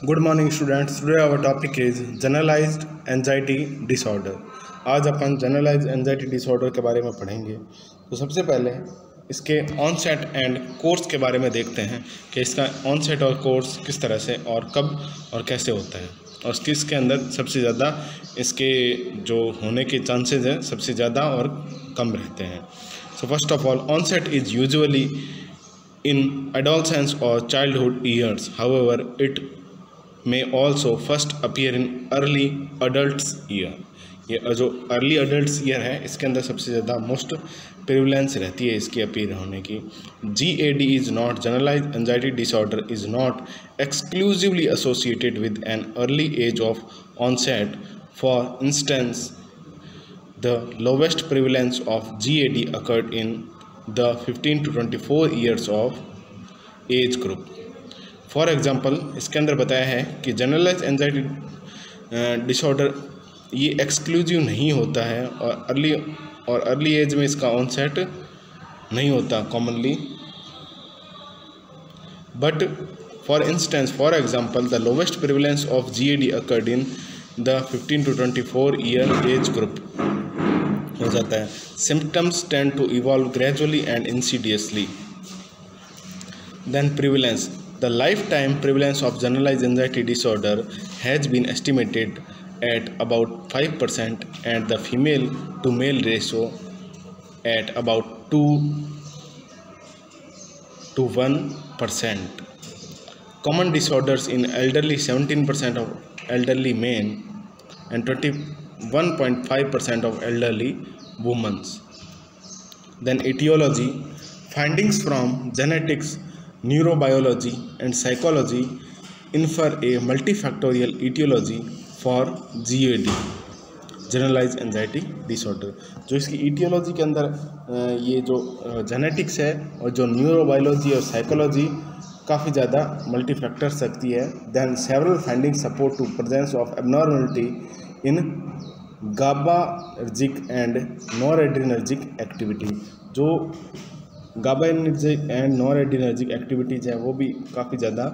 Good morning students Today our topic is generalized anxiety disorder. आज अपन generalise anxiety disorder के बारे में पढ़ेंगे तो सबसे पहले इसके ऑनसेट एंड कोर्स के बारे में देखते हैं कि इसका ऑनसेट और कोर्स किस तरह से और कब और कैसे होता है और किसके अंदर सबसे ज़्यादा इसके जो होने के चांसेज हैं सबसे ज़्यादा और कम रहते हैं so first of all onset is usually usually in adolescence or childhood years. However, it may also first appear in early adults year. ये जो अर्ली अडल्ट ईयर है, इसके अंदर सबसे ज़्यादा मोस्ट प्रिवलेंस रहती है इसकी अपीयर होने की G A D is not generalised anxiety disorder is not exclusively associated with an early age of onset for instance The lowest prevalence of GAD occurred in the 15 to 24 years of age group. For example इसके अंदर बताया है कि generalise anxiety disorder ये exclusive नहीं होता है और अर्ली और अर्ली एज में इसका ऑनसेट नहीं होता commonly but for instance for example the lowest prevalence of G A D occurred in the 15 to 24 year age group हो जाता है। Symptoms tend to evolve gradually and insidiously then prevalence The lifetime prevalence of generalized anxiety disorder has been estimated at about 5% and the female to male ratio at about 2 to 1%. Common disorders in elderly 17% of elderly men and 21.5% of elderly women. Then etiology findings from genetics neurobiology and psychology infer a multifactorial etiology for GAD generalised anxiety disorder जो इसकी aetiology के अंदर ये जो genetics है और जो neurobiology और साइकोलॉजी काफ़ी ज़्यादा मल्टी फैक्टर सकती है। Then several finding support to presence of abnormality in GABAergic and noradrenergic activity जो GABAergic and non adrenergic activities हैं, वो भी काफ़ी ज़्यादा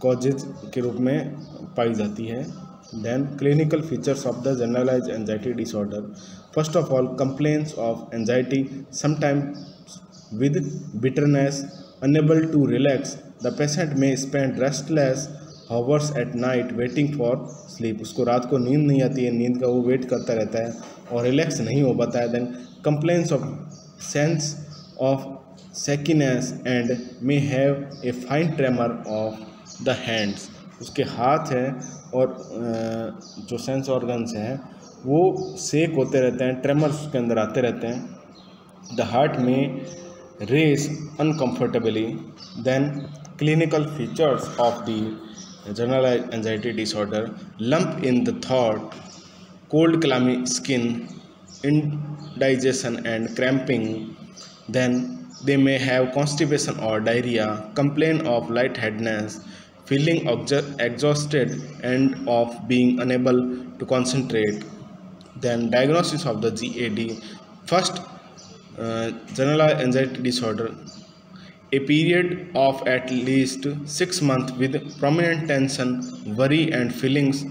कॉजेज के रूप में पाई जाती है। Then clinical features of the generalised anxiety disorder first of all complains of anxiety sometime with bitterness unable to relax the patient में spend restless hours at night waiting for sleep उसको रात को नींद नहीं आती है, नींद का वो वेट करता रहता है और रिलैक्स नहीं हो पाता है। Then complains of sense of shakiness and may have a fine tremor of the hands उसके हाथ हैं और जो सेंस ऑर्गन्स हैं, वो सेक होते रहते हैं ट्रेमर्स उसके अंदर आते रहते हैं। द हार्ट में race uncomfortably then clinical features of the general anxiety disorder lump in the thought cold, clammy skin, indigestion and cramping then they may have constipation or diarrhea complain of lightheadedness feeling exhausted and of being unable to concentrate. Then diagnosis of the gad first uh, general anxiety disorder. A period of at least 6 months with prominent tension worry and feelings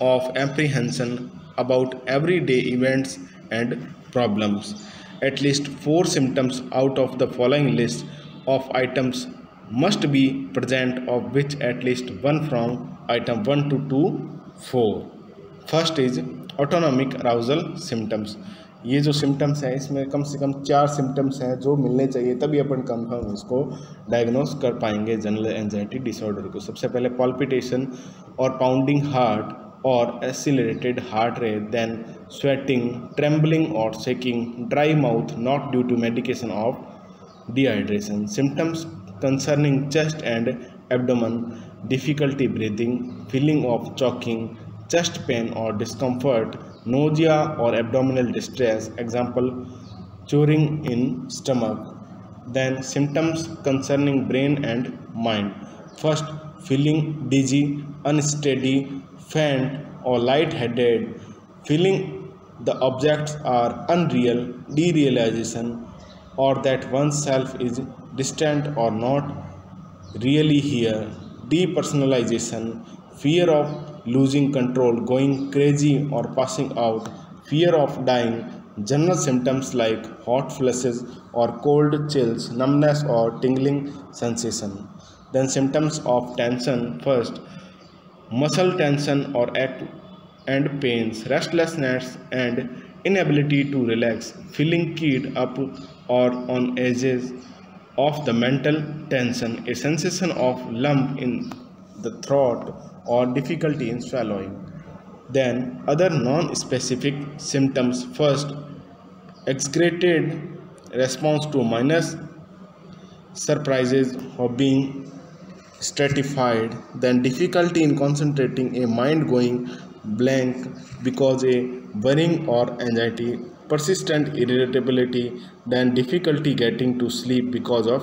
of apprehension about everyday events and problems. At least four symptoms out of the following list of items must be present, of which at least one from item 1 to 2, 4. First is autonomic arousal symptoms ये जो symptoms हैं इसमें कम से कम चार symptoms हैं जो मिलने चाहिए तभी अपन कंफर्म इसको डायग्नोस कर पाएँगे जनरल एनजाइटी डिसऑर्डर को सबसे पहले पॉल्पिटेशन और pounding heart or accelerated heart rate than sweating, trembling or shaking, dry mouth not due to medication or dehydration. Symptoms concerning chest and abdomen, difficulty breathing, feeling of choking, chest pain or discomfort, nausea or abdominal distress, example churning in stomach. Then symptoms concerning brain and mind. First, feeling dizzy, unsteady, faint or light-headed feeling the objects are unreal derealization or that oneself is distant or not really here depersonalization, fear of losing control, going crazy or passing out, fear of dying, general symptoms like hot flashes or cold chills, numbness or tingling sensation. Then symptoms of tension first muscle tension or act and pains, restlessness and inability to relax, feeling keyed up or on edges of the mental tension, a sensation of lump in the throat or difficulty in swallowing. Then other non-specific symptoms first exaggerated response to minus surprises or being stratified then difficulty in concentrating a mind going blank because a worrying or anxiety persistent irritability then difficulty getting to sleep because of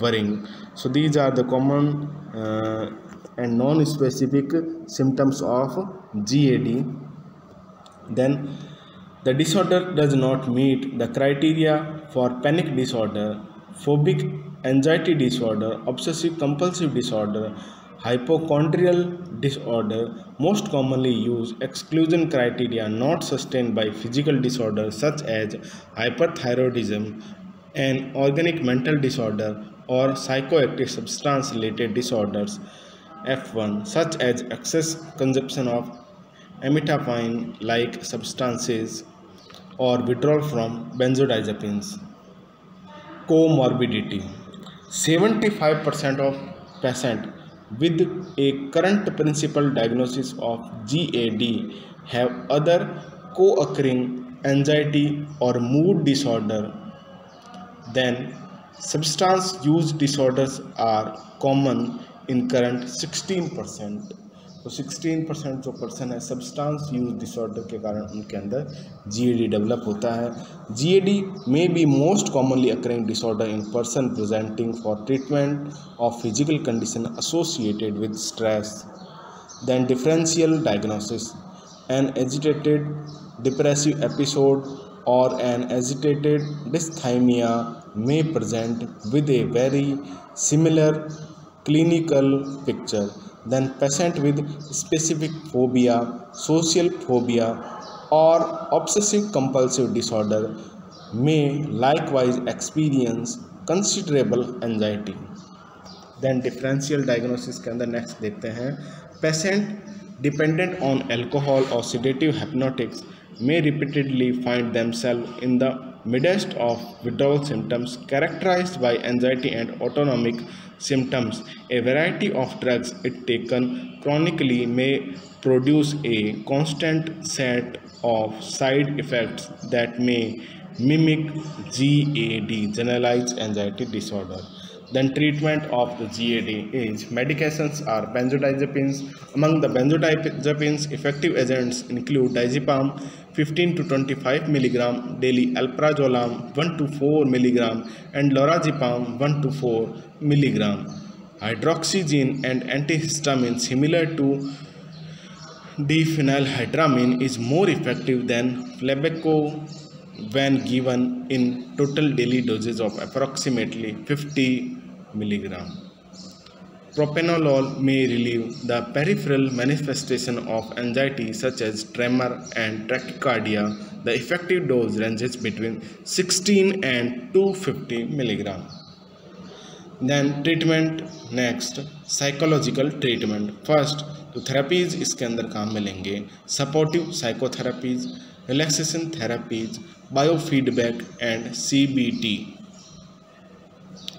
worrying. So these are the common uh, and non-specific symptoms of GAD then the disorder does not meet the criteria for panic disorder phobic anxiety disorder obsessive compulsive disorder hypochondrial disorder most commonly use exclusion criteria not sustained by physical disorders such as hyperthyroidism and organic mental disorder or psychoactive substance related disorders F1 such as excess consumption of amitriptyline like substances or withdrawal from benzodiazepines. Comorbidity 75% of patients with a current principal diagnosis of GAD have other co-occurring anxiety or mood disorder. Then substance use disorders are common in current 16% तो 16 percent जो person है substance use disorder के कारण उनके अंदर GAD develop होता है। GAD may be most commonly occurring disorder in person presenting for treatment of physical condition associated with stress then differential diagnosis an agitated depressive episode और an agitated dysthymia may present with a very similar clinical picture then patient with specific phobia social phobia or obsessive compulsive disorder may likewise experience considerable anxiety then differential diagnosis के अंदर next देखते हैं patient dependent on alcohol or sedative hypnotics may repeatedly find themselves in the midst of withdrawal symptoms characterized by anxiety and autonomic symptoms. A variety of drugs, taken chronically, may produce a constant set of side effects that may mimic GAD, generalized anxiety disorder. Then treatment of the GAD is medications are benzodiazepines. Among the benzodiazepines, effective agents include diazepam 15 to 25 milligram, daily alprazolam 1 to 4 milligram, and lorazepam 1 to 4 milligram. Hydroxyzine and antihistamine similar to diphenylhydramine is more effective than placebo when given in total daily doses of approximately 50 milligram. Propranolol may relieve the peripheral manifestation of anxiety such as tremor and tachycardia. The effective dose ranges between 16 and 250 milligram. Then treatment next psychological treatment. First तो therapies इसके अंदर काम मिलेंगे supportive psychotherapies relaxation therapies biofeedback and CBT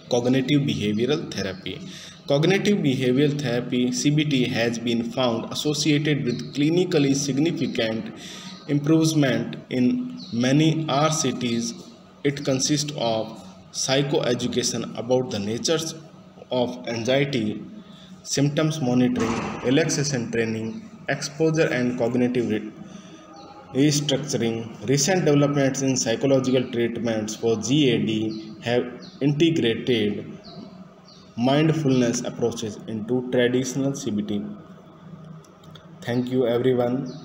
cognitive behavioral therapy. Cognitive behavioral therapy CBT has been found associated with clinically significant improvement in many RCTs. It consists of psychoeducation about the natures of anxiety, symptoms monitoring, relaxation training, exposure and cognitive restructuring. Recent developments in psychological treatments for GAD have integrated mindfulness approaches into traditional CBT. Thank you everyone.